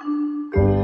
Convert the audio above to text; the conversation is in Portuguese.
Música